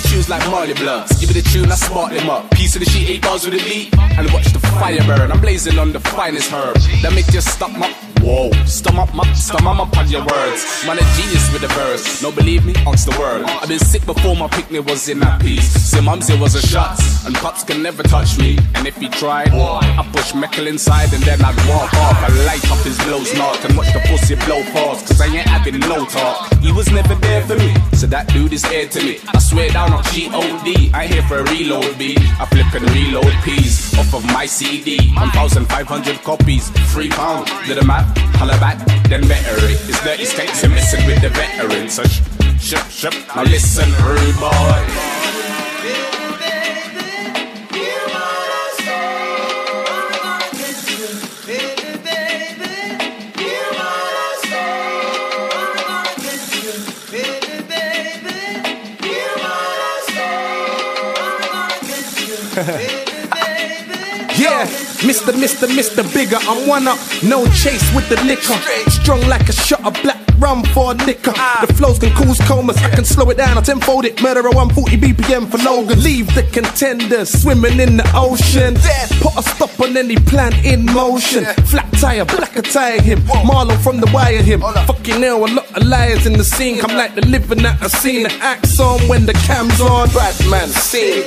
flows like Marley Bloods. Give me the tune, I smart them up. Piece of the sheet, eight bars with a beat. And watch the fire burn. I'm blazing on the finest herb. That make you stop my Whoa, stomach up, stomach on your words. Man, a genius with the verse. No, believe me, ask the world. I've been sick before my picnic was in that piece. See, mum's it was a shot, and cops can never touch me. And if he tried, I push Meckle inside and then I'd walk his blows knock and watch the pussy blow fast. Cause I ain't having no talk. He was never there for me, so that dude is here to me. I swear down on G-O-D. I here for a reload B. I flip and reload P's off of my CD. 1,500 copies, free pound. Did the holla back, then better it. It's dirty states and messing with the veterans. So sh, sh, sh, now listen, rude boy. Yeah, Mr. Mr. Mr. Bigger, I'm one up, no chase with the liquor. Strong like a shot of black rum for a nicker. The flows can cause comas, I can slow it down, I tenfold it. Murder at 140 BPM for Logan. Leave the contenders swimming in the ocean. Put a stop on any plan in motion. Flat tire, black attire him. Marlon from the wire him. Fucking hell, a lot of liars in the scene. Come like the living at a scene. The axe on when the cam's on. Bad man, scene.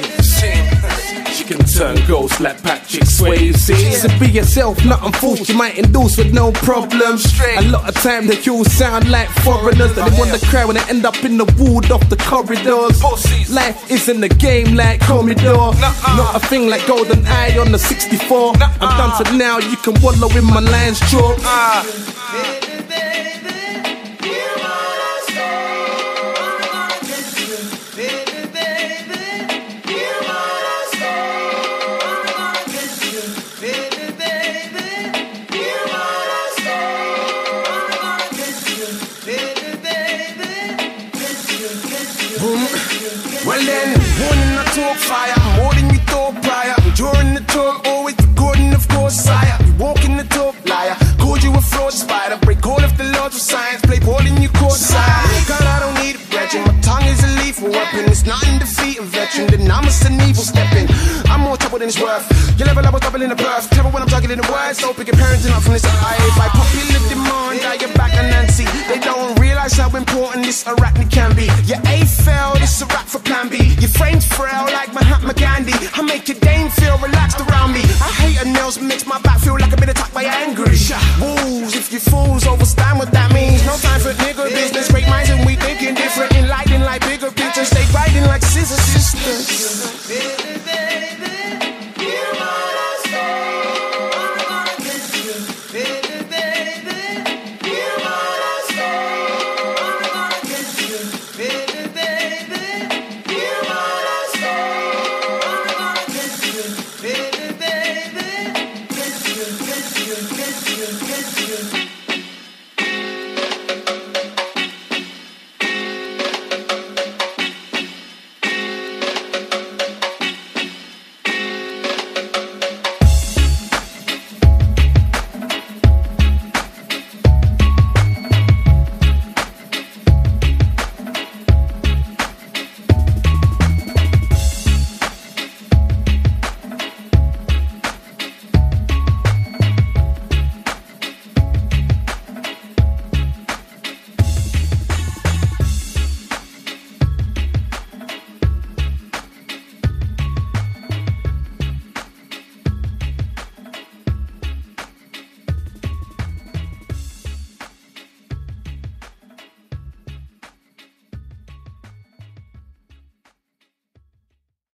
She can turn ghost like Patrick Swayze. So be yourself, nothing false. You might endorse with no problem. A lot of time they all sound like foreigners. That they want to cry when they end up in the wood off the corridors. Life isn't a game like Commodore. Not a thing like Golden Eye on the 64. I'm done to now, you can wallow in my lines, chalk. Well then, warning I talk fire, more than you thought prior. During the talk, always recording, of course, sire. You walk in the talk, liar. Called you a fraud spider, break all of the laws of science, play ball in your court side. God, I don't need a brethren, my tongue is a lethal weapon. It's not in defeat, a veteran, then I'm a evil stepping. I'm more double than it's worth. Your level I was double in the birth. Terrible when I'm juggling the words. So pick your parenting up from this. I by popular demand, now you're back on Nancy. They don't realize how important this arachne can be. Your A fell. This a rap for plan B. Your frame's frail like Mahatma Gandhi. I make your dame feel relaxed around me. I hate a nails, makes my back feel like I've been attacked by angry. Wolves, if you fools overstand what that means.